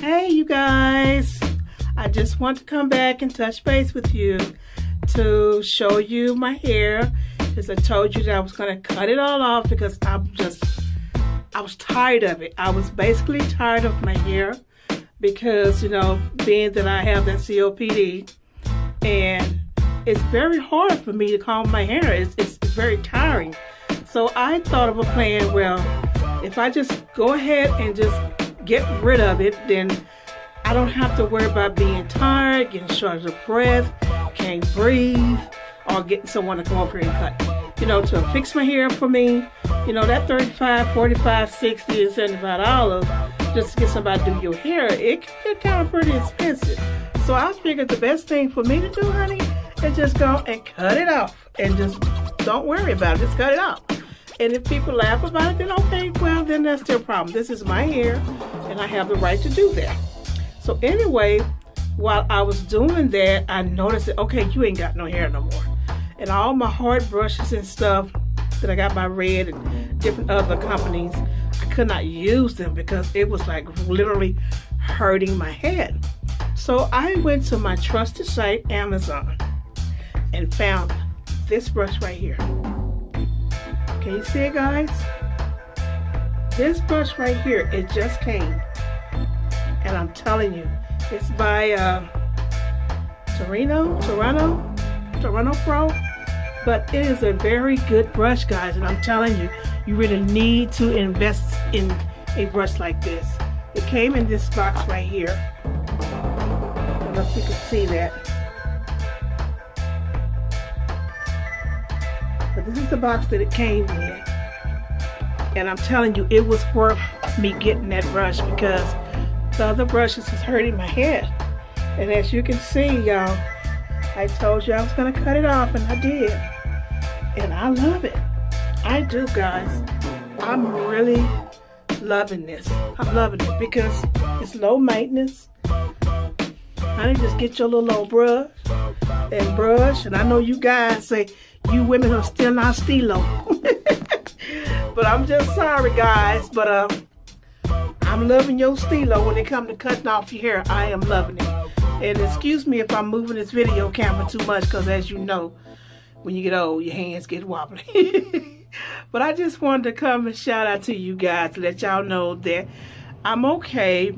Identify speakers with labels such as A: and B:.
A: Hey, you guys. I just want to come back and touch base with you to show you my hair. Because I told you that I was going to cut it all off because I'm just, I was tired of it. I was basically tired of my hair because, you know, being that I have that COPD and it's very hard for me to comb my hair. It's, it's very tiring. So I thought of a plan, well, if I just go ahead and just get rid of it, then I don't have to worry about being tired, getting short of breath, can't breathe, or getting someone to come over and cut. You know, to fix my hair for me, you know, that 35, 45, 60, and 75 dollars just to get somebody to do your hair, it can get kind of pretty expensive. So I figured the best thing for me to do, honey, is just go and cut it off and just don't worry about it. Just cut it off. And if people laugh about it, then okay, well, then that's their problem. This is my hair, and I have the right to do that. So anyway, while I was doing that, I noticed that, okay, you ain't got no hair no more. And all my hard brushes and stuff that I got by Red and different other companies, I could not use them because it was like literally hurting my head. So I went to my trusted site, Amazon, and found this brush right here. Can you see it, guys? This brush right here, it just came. And I'm telling you, it's by uh, Torino, Toronto, Toronto Pro. But it is a very good brush, guys. And I'm telling you, you really need to invest in a brush like this. It came in this box right here. I don't know if you can see that. But this is the box that it came in. And I'm telling you, it was worth me getting that brush because the other brushes is hurting my head. And as you can see, y'all, I told you I was going to cut it off, and I did. And I love it. I do, guys. I'm really loving this. I'm loving it because it's low maintenance. Honey, just get your little old brush and brush. And I know you guys say, you women are still not stilo. but I'm just sorry, guys. But um, I'm loving your stilo when it comes to cutting off your hair. I am loving it. And excuse me if I'm moving this video camera too much because as you know, when you get old, your hands get wobbly. but I just wanted to come and shout out to you guys to let y'all know that I'm okay